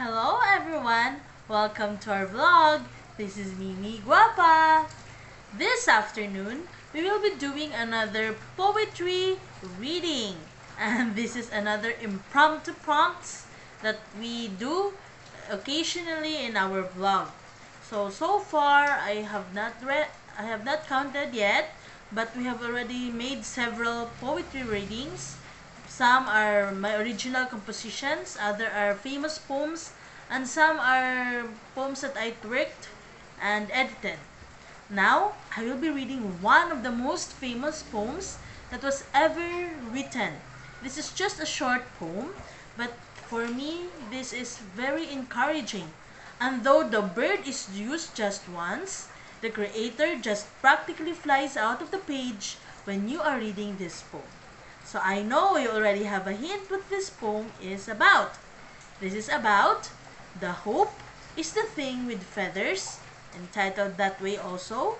Hello everyone! Welcome to our vlog. This is Mimie Gwapa. This afternoon, we will be doing another poetry reading. And this is another impromptu prompts that we do occasionally in our vlog. So so far I have not read I have not counted yet, but we have already made several poetry readings some are my original compositions, other are famous poems, and some are poems that I tweaked and edited. Now, I will be reading one of the most famous poems that was ever written. This is just a short poem, but for me, this is very encouraging. And though the bird is used just once, the creator just practically flies out of the page when you are reading this poem. So I know you already have a hint what this poem is about. This is about The Hope is the Thing with Feathers, entitled that way also.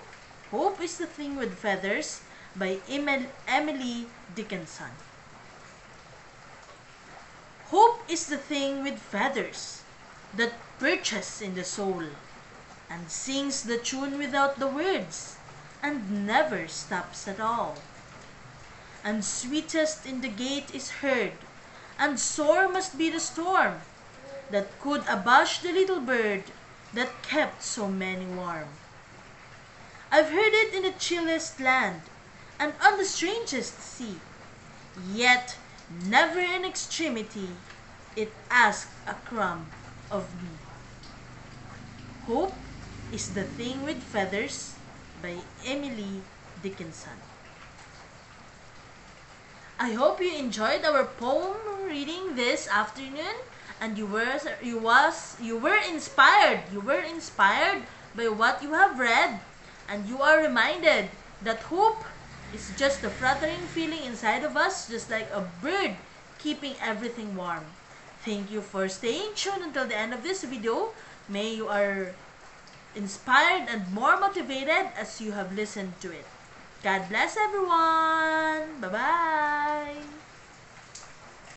Hope is the Thing with Feathers by Emily Dickinson. Hope is the thing with feathers that perches in the soul and sings the tune without the words and never stops at all and sweetest in the gate is heard, and sore must be the storm that could abash the little bird that kept so many warm. I've heard it in the chillest land and on the strangest sea, yet never in extremity it asked a crumb of me. Hope is the Thing with Feathers by Emily Dickinson. I hope you enjoyed our poem reading this afternoon and you were you was you were inspired. You were inspired by what you have read and you are reminded that hope is just a fluttering feeling inside of us just like a bird keeping everything warm. Thank you for staying tuned until the end of this video. May you are inspired and more motivated as you have listened to it. God bless everyone. Bye-bye.